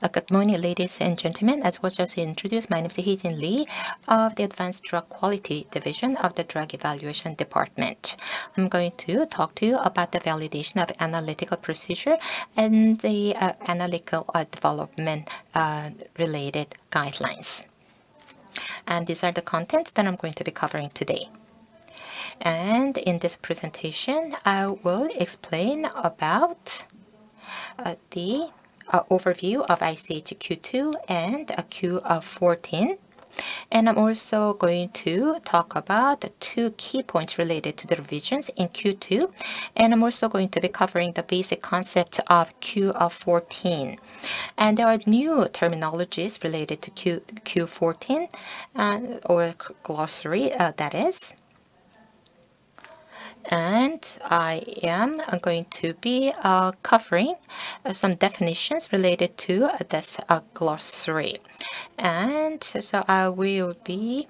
Good morning, ladies and gentlemen. As was just introduced, my name is Heejin Lee of the Advanced Drug Quality Division of the Drug Evaluation Department. I'm going to talk to you about the validation of analytical procedure and the uh, analytical uh, development uh, related guidelines. And these are the contents that I'm going to be covering today. And in this presentation, I will explain about uh, the overview of ICH Q2 and Q14. And I'm also going to talk about the two key points related to the revisions in Q2. And I'm also going to be covering the basic concepts of Q14. And there are new terminologies related to Q, Q14 uh, or glossary, uh, that is and I am going to be uh, covering uh, some definitions related to uh, this uh, glossary. And so I will be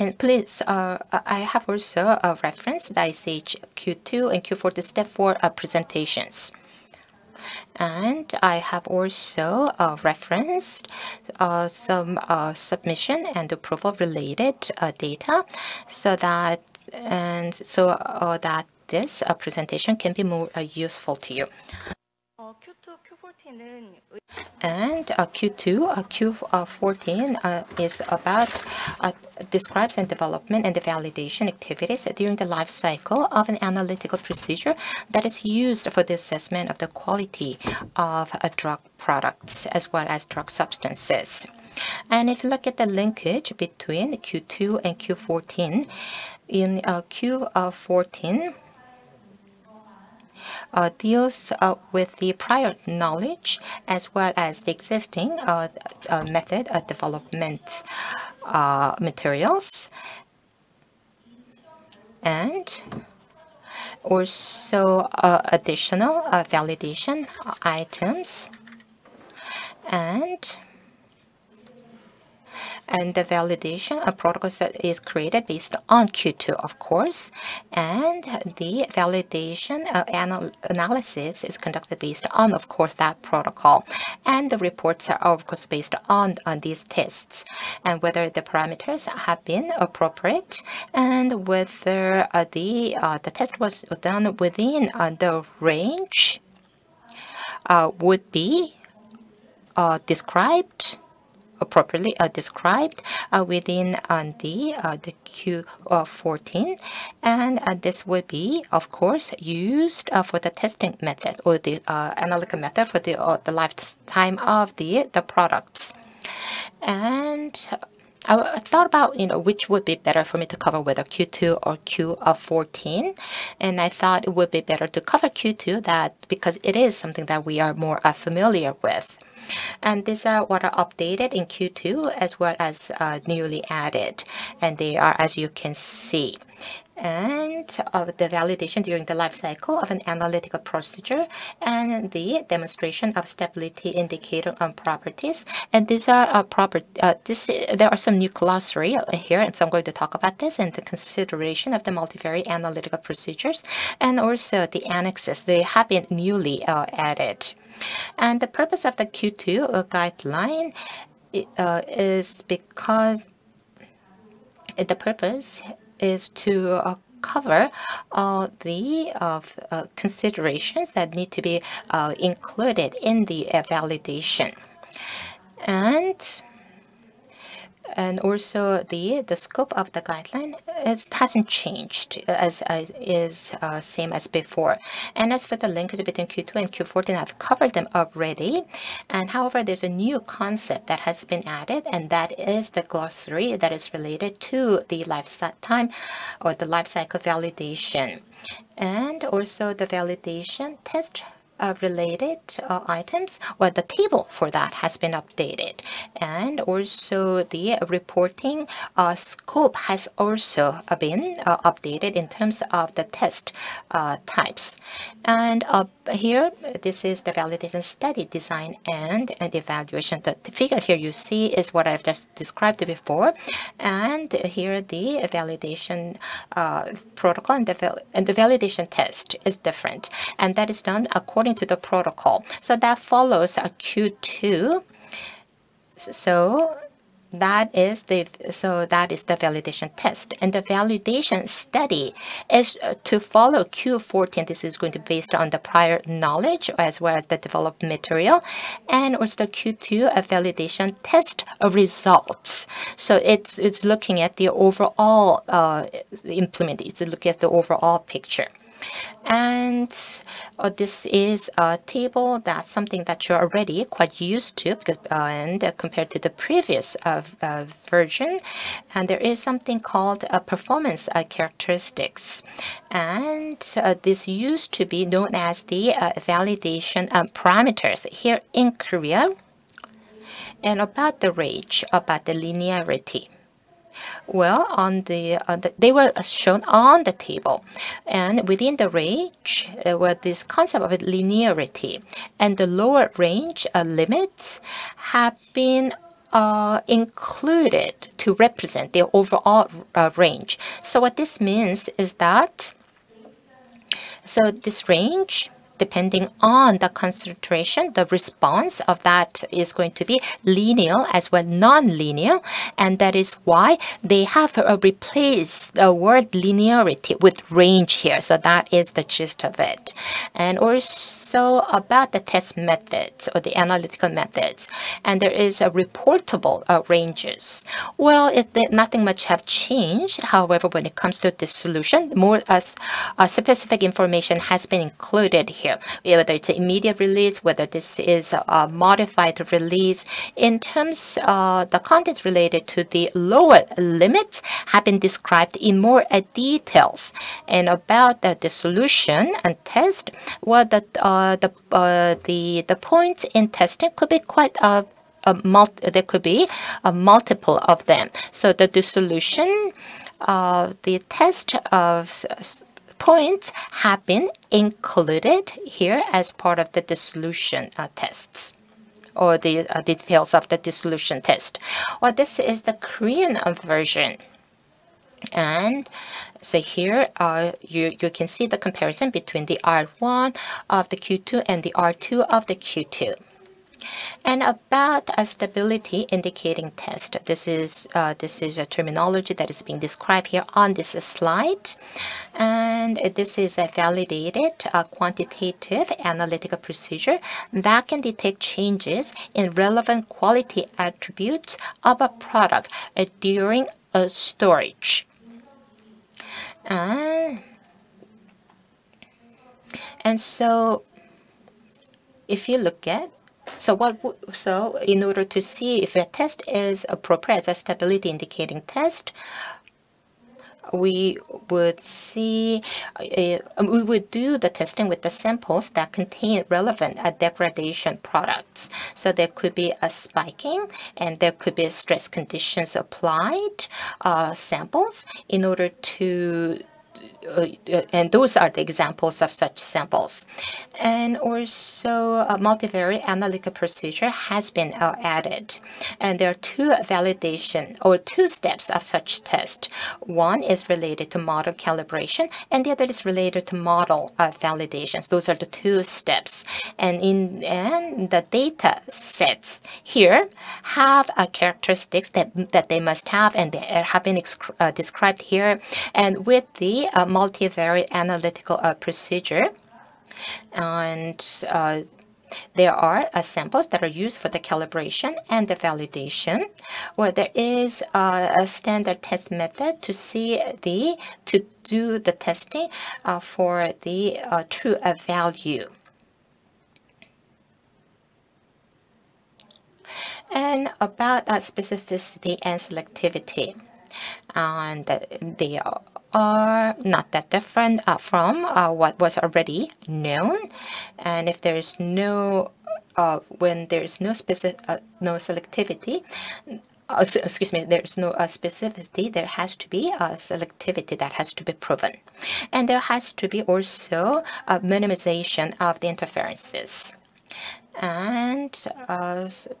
and please, uh, I have also a reference that I say Q2 and Q4, the step 4 uh, presentations. And I have also uh, referenced uh, some submission and approval related data so that and so uh, that this uh, presentation can be more uh, useful to you. And uh, Q2, uh, Q14 uh, is about uh, describes and development and the validation activities during the life cycle of an analytical procedure that is used for the assessment of the quality of drug products as well as drug substances. And if you look at the linkage between Q2 and Q14, in uh, Q14, uh, deals uh, with the prior knowledge as well as the existing uh, uh method of development uh, materials. And also uh, additional validation items. And and the validation a protocol is created based on Q2, of course, and the validation uh, anal analysis is conducted based on, of course, that protocol, and the reports are, of course, based on, on these tests, and whether the parameters have been appropriate, and whether uh, the uh, the test was done within uh, the range uh, would be uh, described properly uh, described uh, within uh, the uh, the Q14 uh, and uh, this would be of course used for the testing method or the analytical method for the the lifetime of the the products. And I thought about you know which would be better for me to cover whether Q2 or Q14 and I thought it would be better to cover Q2 that because it is something that we are more familiar with and these are what are updated in Q2 as well as uh, newly added. And they are, as you can see, and of the validation during the life cycle of an analytical procedure and the demonstration of stability indicator on properties. And these are uh, proper. Uh, this there are some new glossary here, and so I'm going to talk about this and the consideration of the multivariate analytical procedures and also the annexes. They have been newly uh, added. And the purpose of the Q2 uh, guideline uh, is because the purpose is to uh, cover all the uh, uh, considerations that need to be uh, included in the validation. And and also the the scope of the guideline it hasn't changed as uh, is uh, same as before. And as for the linkage between q2 and q14 i've covered them already. And however there's a new concept that has been added and that is the glossary that is related to the lifetime or the life cycle validation. And also the validation test uh, related uh, items, well, the table for that has been updated. And also the reporting uh, scope has also been uh, updated in terms of the test uh, types. And uh, here, this is the validation study design and, and evaluation. The, the figure here you see is what I've just described before. And here the validation protocol and the, and the validation test is different. And that is done according according to the protocol. So that follows a Q2. So that is the so that is the validation test. And the validation study is uh, to follow q14 this is going to be based on the prior knowledge as well as the developed material. And also the q2 a validation test results. So it's it's looking at the overall uh, implement it's looking at the overall picture and uh, this is a table that's something that you're already quite used to because, uh, and uh, compared to the previous uh, uh, version. And there is something called performance uh, characteristics. And this used to be known as the validation parameters here in Korea. And about the range, about the linearity. Well, on the, uh, the, they were shown on the table, and within the range uh, were this concept of linearity, and the lower range uh, limits have been uh, included to represent the overall uh, range. So what this means is that so this range depending on the concentration, the response of that is going to be linear as well non-linear. And that is why they have replaced the word linearity with range here. So that is the gist of it. And also about the test methods or the analytical methods. And there is a reportable uh, ranges. Well, it, nothing much have changed. However, when it comes to dissolution, more uh, uh, specific information has been included here here, whether it's immediate release, whether this is a modified release. In terms of the contents related to the lower limits have been described in more details. And about the, dissolution and test, well, the, uh, the, uh, the, the points in testing could be quite uh, there could be a multiple of them. So the, dissolution, uh, the test of points have been included here as part of the dissolution uh, tests or the uh, details of the dissolution test. Well, this is the Korean version. And so here uh, you, you can see the comparison between the R1 of the Q2 and the R2 of the Q2. And about a stability indicating test, this is uh, this is a terminology that is being described here on this slide, and this is a validated uh, quantitative analytical procedure that can detect changes in relevant quality attributes of a product uh, during a storage. and so if you look at so what? So in order to see if a test is appropriate as a stability indicating test, we would see, uh, we would do the testing with the samples that contain relevant uh, degradation products. So there could be a spiking and there could be stress conditions applied uh, samples in order to uh, and those are the examples of such samples. And also a multivariate analytical procedure has been uh, added. And there are two validation or two steps of such test. One is related to model calibration and the other is related to model uh, validations. Those are the two steps. And in and the data sets here have uh, characteristics that, that they must have and they have been uh, described here. And with the uh, multivariate analytical uh, procedure. And uh, there are uh, samples that are used for the calibration and the validation, where there is uh, a standard test method to see the to do the testing uh, for the true value. And about specificity and selectivity and they are not that different uh, from uh, what was already known. And if there is no, uh, when there is no specific, uh, no selectivity, uh, excuse me, there's no uh, specificity, there has to be a selectivity that has to be proven. And there has to be also a minimization of the interferences. And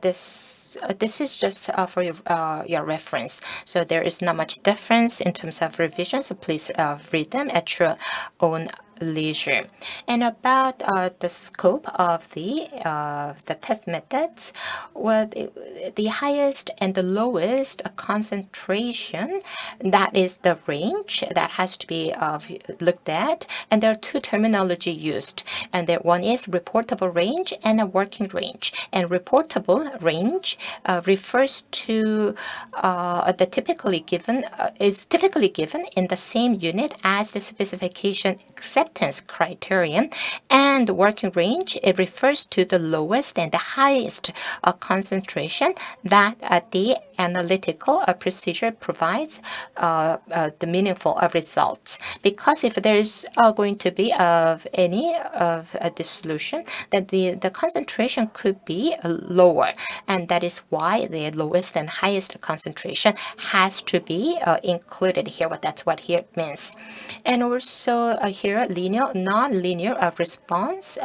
this uh, this is just uh, for your, uh, your reference. So there is not much difference in terms of revision, so please read them at your own leisure. And about uh, the scope of the uh, the test methods, well, the, the highest and the lowest concentration, that is the range that has to be uh, looked at. And there are two terminology used, and there one is reportable range and a working range. And reportable range uh, refers to uh, the typically given uh, is typically given in the same unit as the specification acceptance criterion. And working range, it refers to the lowest and the highest uh, concentration that uh, the analytical uh, procedure provides uh, uh, the meaningful uh, results. Because if there is uh, going to be of any of uh, the solution, that the, the concentration could be lower. And that is why the lowest and highest concentration has to be included here. What that's what here means. And also here, linear, non-linear response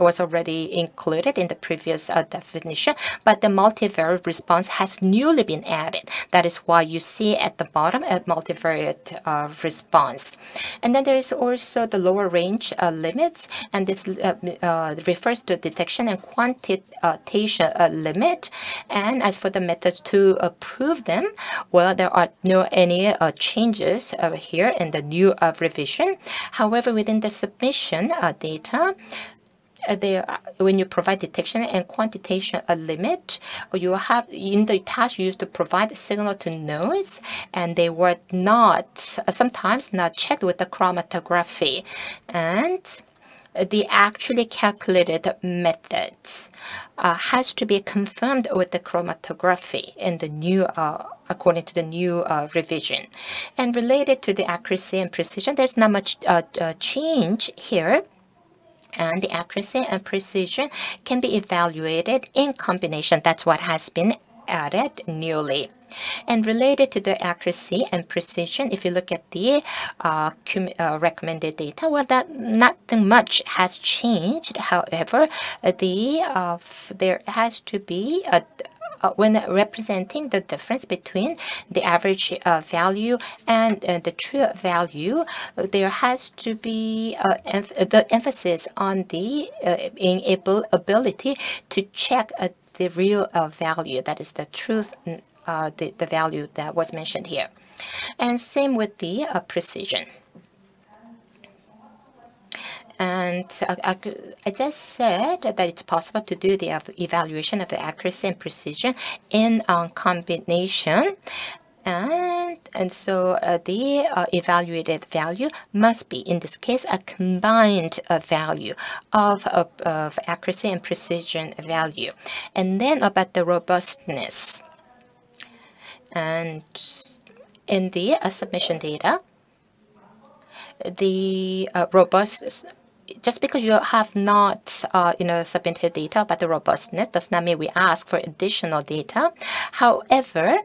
was already included in the previous definition, but the multivariate response has newly been added. That is why you see at the bottom a multivariate uh, response. And then there is also the lower range uh, limits, and this uh, uh refers to detection and quantitation uh, limit. And as for the methods to prove them, well, there are no any changes here in the new revision. However, within the submission data, there, uh, when you provide detection and quantitation a limit, you have in the past used to provide signal to noise, and they were not uh, sometimes not checked with the chromatography, and the actually calculated methods uh, has to be confirmed with the chromatography in the new uh, according to the new uh, revision. And related to the accuracy and precision, there's not much change here and the accuracy and precision can be evaluated in combination. That's what has been added newly. And related to the accuracy and precision, if you look at the uh, uh, recommended data, well, that nothing much has changed. However, the uh, there has to be a uh, when representing the difference between the average uh, value and uh, the true value, there has to be the emphasis on the being able ability to check the real uh, value, that is the truth, uh, the, the value that was mentioned here. And same with the uh, precision. And I, I just said that it's possible to do the evaluation of the accuracy and precision in um, combination and and so uh, the uh, evaluated value must be in this case a combined uh, value of, of, of, accuracy and precision value. And then about the robustness. And in the uh, submission data the uh, robust just because you have not, uh, you know, submitted data about the robustness does not mean we ask for additional data. However,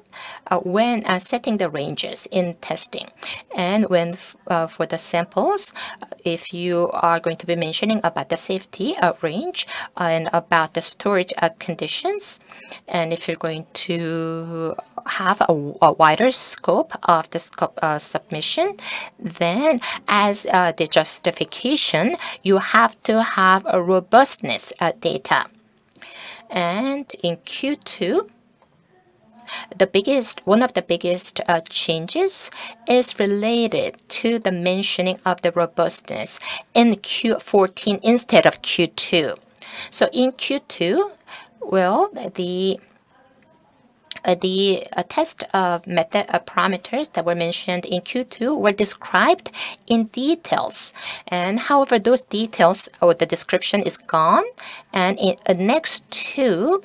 uh, when uh, setting the ranges in testing and when uh, for the samples, uh, if you are going to be mentioning about the safety uh, range and about the storage conditions, and if you're going to have a, a wider scope of the scope, submission, then as the justification, you have to have a robustness uh, data. And in Q2, the biggest, one of the biggest uh, changes is related to the mentioning of the robustness in Q14 instead of Q2. So in Q2, well, the uh, the uh, test method parameters that were mentioned in Q2 were described in details. And however, those details or the description is gone. And in uh, Annex 2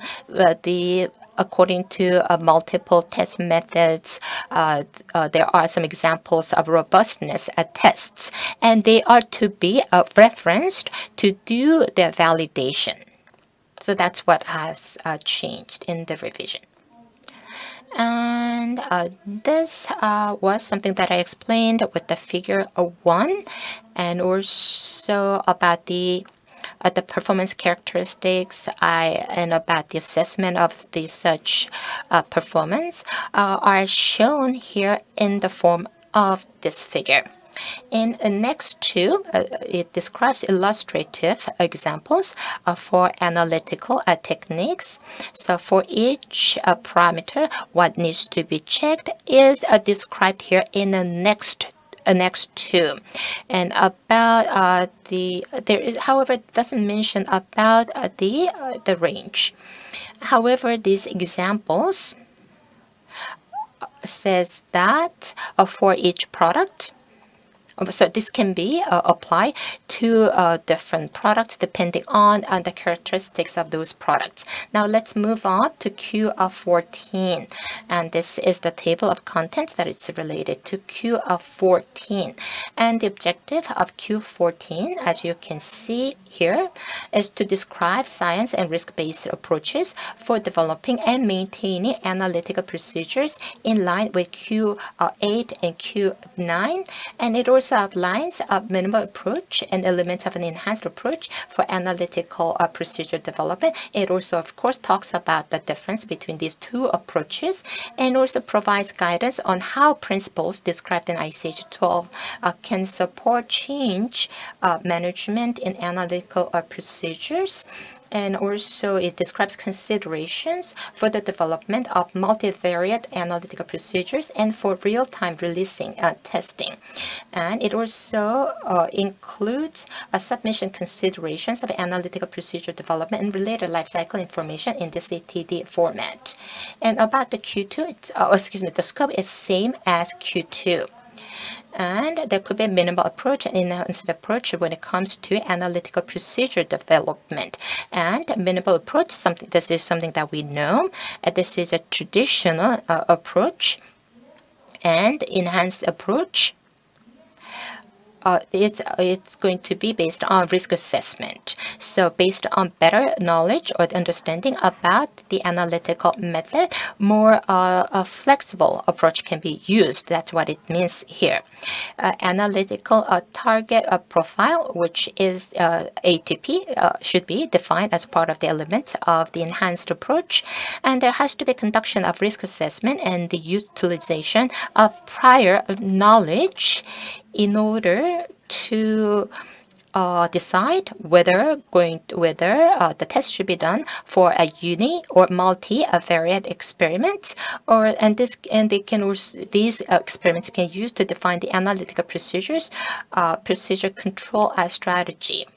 the according to uh, multiple test methods, uh, uh, there are some examples of robustness tests, and they are to be referenced to do the validation. So that's what has changed in the revision. And uh, this uh, was something that I explained with the figure 1 and also about the uh, the performance characteristics I, and about the assessment of the such uh, performance uh, are shown here in the form of this figure. In the Annex 2, uh, it describes illustrative examples uh, for analytical uh, techniques. So for each uh, parameter, what needs to be checked is uh, described here in the next uh, Annex 2 and about the there is however it doesn't mention about the the range however these examples says that for each product so this can be uh, applied to uh, different products depending on uh, the characteristics of those products. Now let's move on to Q14. And this is the table of contents that is related to Q14. And the objective of Q14, as you can see here, is to describe science and risk-based approaches for developing and maintaining analytical procedures in line with Q8 and Q9. And it also also outlines a minimal approach and elements of an enhanced approach for analytical uh, procedure development. It also, of course, talks about the difference between these two approaches and also provides guidance on how principles described in ICH 12 uh, can support change uh, management in analytical uh, procedures and also it describes considerations for the development of multivariate analytical procedures and for real-time releasing uh, testing. And it also uh, includes a submission considerations of analytical procedure development and related lifecycle information in the CTD format. And about the Q2, it's, uh, excuse me, the scope is same as Q2 and there could be a minimal approach and enhanced approach when it comes to analytical procedure development. And minimal approach, something this is something that we know. And this is a traditional uh, approach and enhanced approach uh, it's it's going to be based on risk assessment. So based on better knowledge or understanding about the analytical method, more uh, a flexible approach can be used. That's what it means here. Uh, analytical uh, target uh, profile, which is uh, ATP, should be defined as part of the elements of the enhanced approach, and there has to be conduction of risk assessment and the utilization of prior knowledge in order to uh, decide whether going whether uh, the test should be done for a uni or multi-variate experiment, or and this and they can also, these uh, experiments can use to define the analytical procedures, uh, procedure control strategy.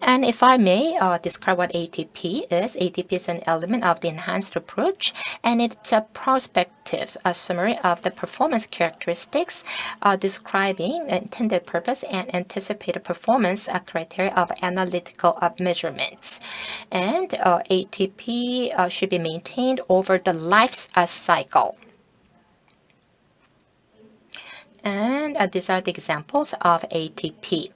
And if I may uh, describe what ATP is, ATP is an element of the enhanced approach, and it's a prospective a summary of the performance characteristics uh, describing intended purpose and anticipated performance uh, criteria of analytical uh, measurements. And uh, ATP uh, should be maintained over the life cycle. And these are the examples of ATP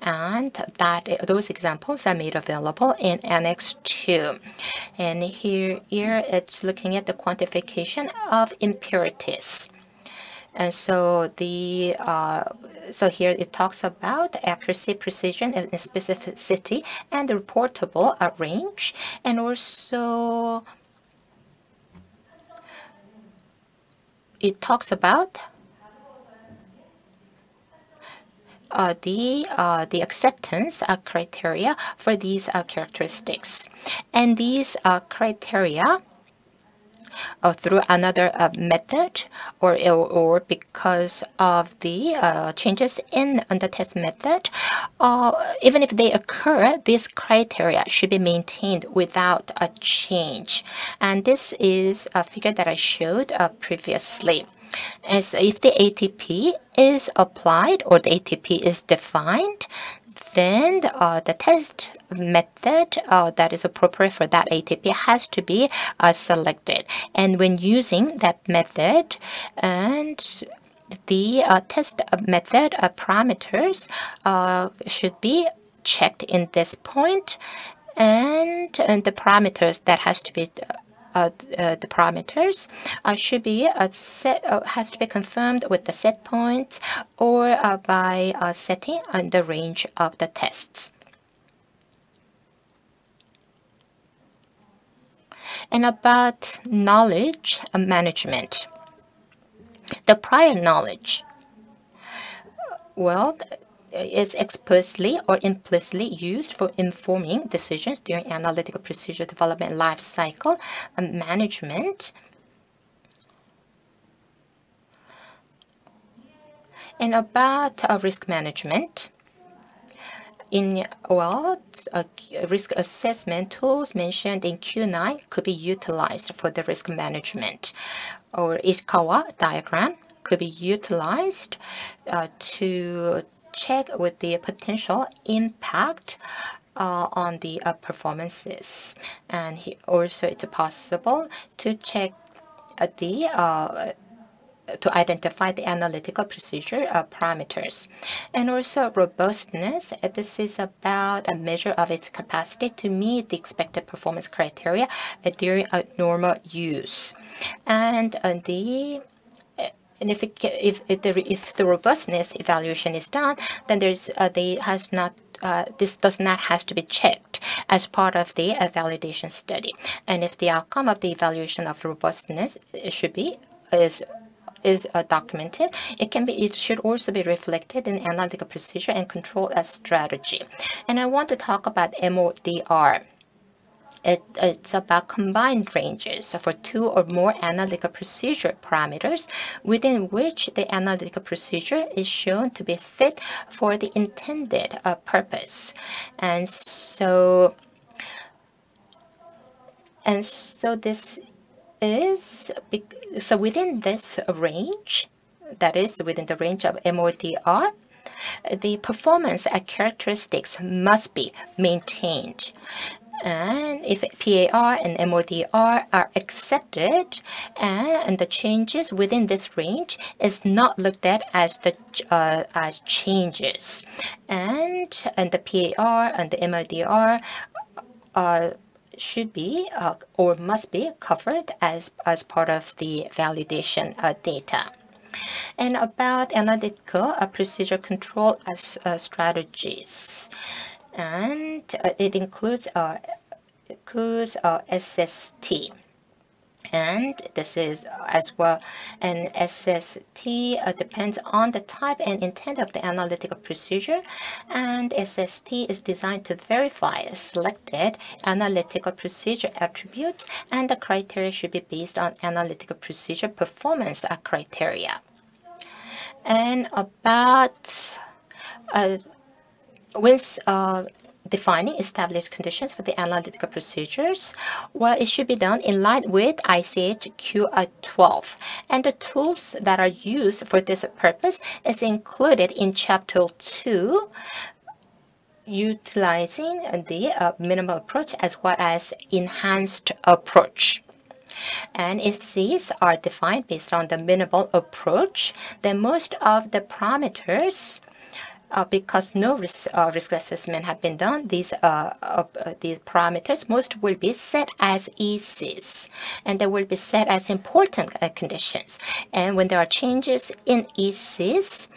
and that those examples are made available in Annex 2. And here, here it's looking at the quantification of impurities. And so the uh, so here it talks about accuracy, precision, and specificity, and the reportable uh, range, and also it talks about uh, the uh, the acceptance uh, criteria for these uh, characteristics, and these uh, criteria. Uh, through another method or, or because of the changes in, the test method, even if they occur, these criteria should be maintained without a change. And this is a figure that I showed previously. As if the ATP is applied or the ATP is defined, then uh, the test method uh, that is appropriate for that ATP has to be uh, selected. And when using that method, and the uh, test method uh, parameters uh, should be checked in this point and, and the parameters that has to be Uh, uh, the parameters uh, should be uh, set has to be confirmed with the set point or by setting the range of the tests. And about knowledge management, the prior knowledge well, is explicitly or implicitly used for informing decisions during analytical procedure development life cycle and management. And about uh, risk management, in well, uh, risk assessment tools mentioned in Q9 could be utilized for the risk management, or Ishikawa diagram could be utilized uh, to check with the potential impact uh, on the uh, performances. And also it's possible to check uh, the to identify the analytical procedure uh, parameters. And also robustness, this is about a measure of its capacity to meet the expected performance criteria uh, during a normal use. And uh, the and if, it, if, if, the, if the robustness evaluation is done, then there's uh, they has not uh, this does not has to be checked as part of the uh, validation study. And if the outcome of the evaluation of robustness should be is is uh, documented, it can be it should also be reflected in analytical procedure and control as strategy. And I want to talk about MODR. It, it's about combined ranges for two or more analytical procedure parameters within which the analytical procedure is shown to be fit for the intended uh, purpose. And so, and so this is so within this range, that is within the range of MODR, the performance characteristics must be maintained. And if PAR and MODR are accepted and the changes within this range is not looked at as the uh, as changes. And, and the PAR and the MODR are should be uh, or must be covered as, as part of the validation uh, data. And about analytical uh, procedure control as uh, strategies. And uh, it includes, uh, includes SST and this is as well an SST uh, depends on the type and intent of the analytical procedure and SST is designed to verify selected analytical procedure attributes and the criteria should be based on analytical procedure performance criteria. And about uh, once uh, defining established conditions for the analytical procedures, well, it should be done in line with ICH Q12. And the tools that are used for this purpose is included in Chapter 2, utilizing the uh, minimal approach as well as enhanced approach. And if these are defined based on the minimal approach, then most of the parameters because no risk, uh, risk assessment have been done, these uh, uh, these parameters most will be set as ECs, and they will be set as important uh, conditions. And when there are changes in ECs,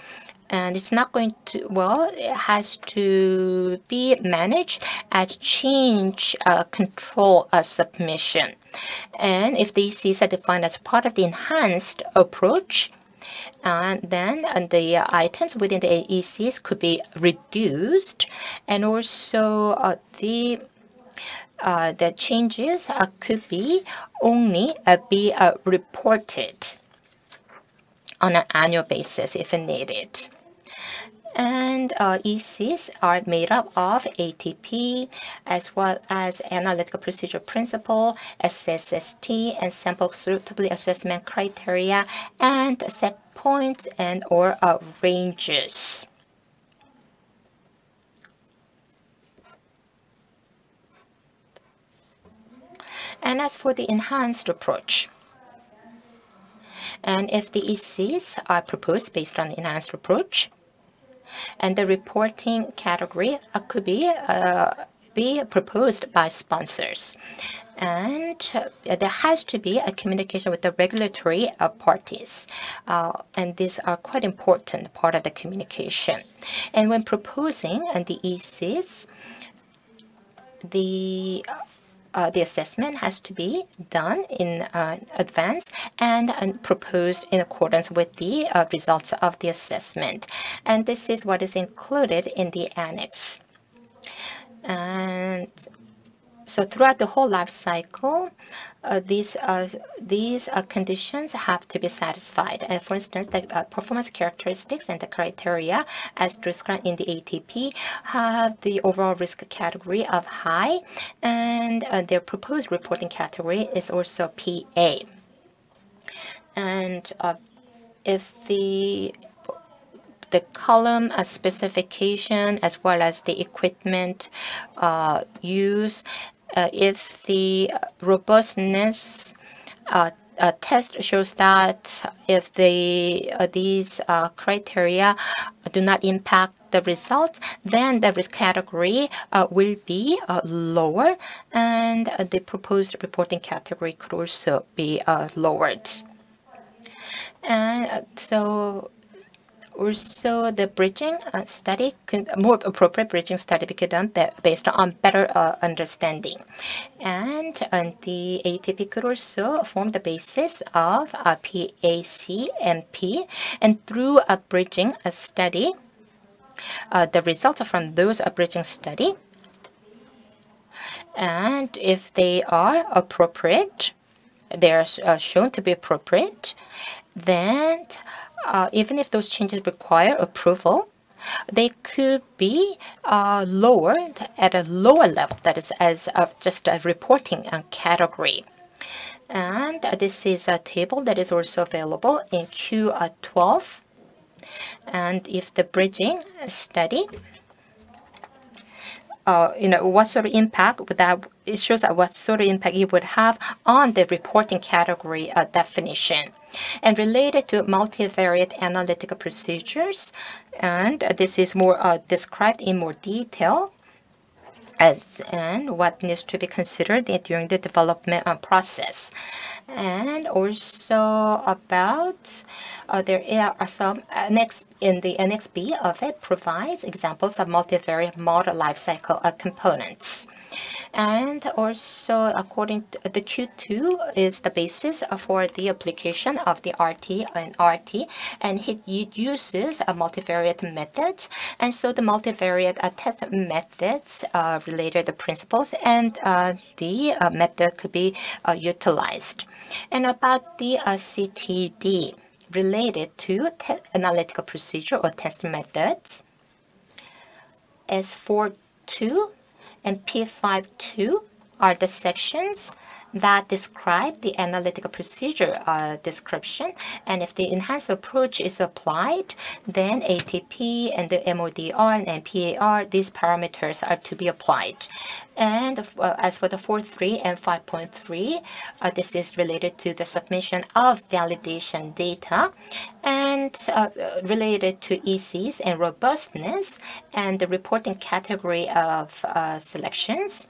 and it's not going to well it has to be managed as change uh, control uh, submission and if the ECs are defined as part of the enhanced approach and then and the items within the AECs could be reduced and also uh, the uh, the changes uh, could be only uh, be uh, reported on an annual basis if needed. And uh, ECs are made up of ATP as well as Analytical Procedure Principle, SSST, and Sample Suitability Assessment Criteria, and set points and or uh, ranges. And as for the enhanced approach, and if the ECs are proposed based on the enhanced approach, and the reporting category uh, could be uh, be proposed by sponsors and uh, there has to be a communication with the regulatory parties. Uh, and these are quite important part of the communication. And when proposing and the ECs, the uh, the assessment has to be done in uh, advance and, and, proposed in accordance with the uh, results of the assessment. And this is what is included in the annex. And so throughout the whole life cycle, uh, these uh, these uh, conditions have to be satisfied. Uh, for instance, the uh, performance characteristics and the criteria as described in the ATP have the overall risk category of high, and uh, their proposed reporting category is also PA. And if the the column a specification as well as the equipment uh, use uh, if the robustness uh, uh, test shows that if the uh, these uh, criteria do not impact the results, then the risk category uh, will be lower, and the proposed reporting category could also be lowered. And so also the bridging uh, study, more appropriate bridging study could be done based on better uh, understanding. And uh, the ATP could also form the basis of a PACMP. And through a bridging study, uh, the results from those bridging study, and if they are appropriate, they are uh, shown to be appropriate, then uh, even if those changes require approval, they could be uh, lowered at a lower level, that is as just a reporting category. And this is a table that is also available in Q12. And if the bridging study uh, you know, what sort of impact would that, it shows that what sort of impact it would have on the reporting category uh, definition. And related to multivariate analytical procedures, and this is more uh, described in more detail as and what needs to be considered during the development uh, process. And also about uh, there are some annex in the Annex B of it provides examples of multivariate model lifecycle uh, components. And also, according to the Q2 is the basis for the application of the RT and RT, and it uses a multivariate methods. And so the multivariate uh, test methods uh, related to principles and uh, the uh, method could be uh, utilized. And about the uh, CTD related to analytical procedure or test methods, S42 and P52 are the sections that describe the analytical procedure uh, description. And if the enhanced approach is applied, then ATP and the MODR and PAR, these parameters are to be applied. And uh, as for the 4.3 and 5.3, uh, this is related to the submission of validation data and uh, related to ECs and robustness and the reporting category of uh, selections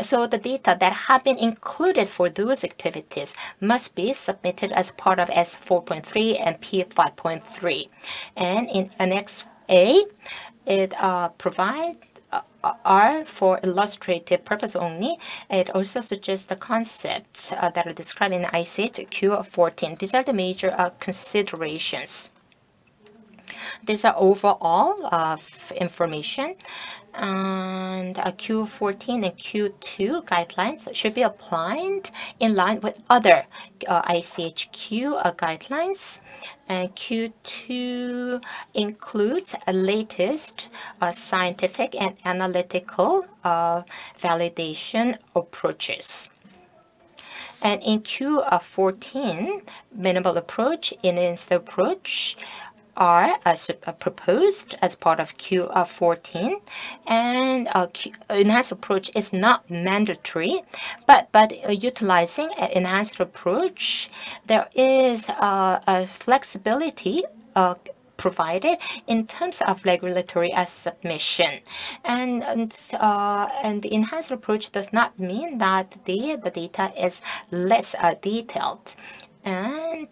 so the data that have been included for those activities must be submitted as part of S4.3 and P5.3. And in Annex A, it uh, provides uh, are for illustrative purpose only. It also suggests the concepts uh, that are described in ICH Q14. These are the major uh, considerations. These are overall of information and Q14 and Q2 guidelines should be applied in line with other uh, ICHQ uh, guidelines. And Q2 includes a latest uh, scientific and analytical uh, validation approaches. And in Q14, minimal approach, enhanced approach, are uh, proposed as part of Q14, and uh, enhanced approach is not mandatory, but but uh, utilizing an enhanced approach, there is uh, a flexibility uh, provided in terms of regulatory uh, submission. And, and, uh, and the enhanced approach does not mean that the, the data is less uh, detailed. And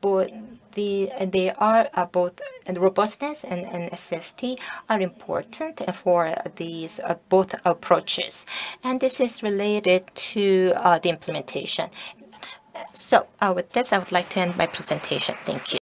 both the they are uh, both robustness and, and SST are important for these uh, both approaches. And this is related to uh, the implementation. So with this I would like to end my presentation. Thank you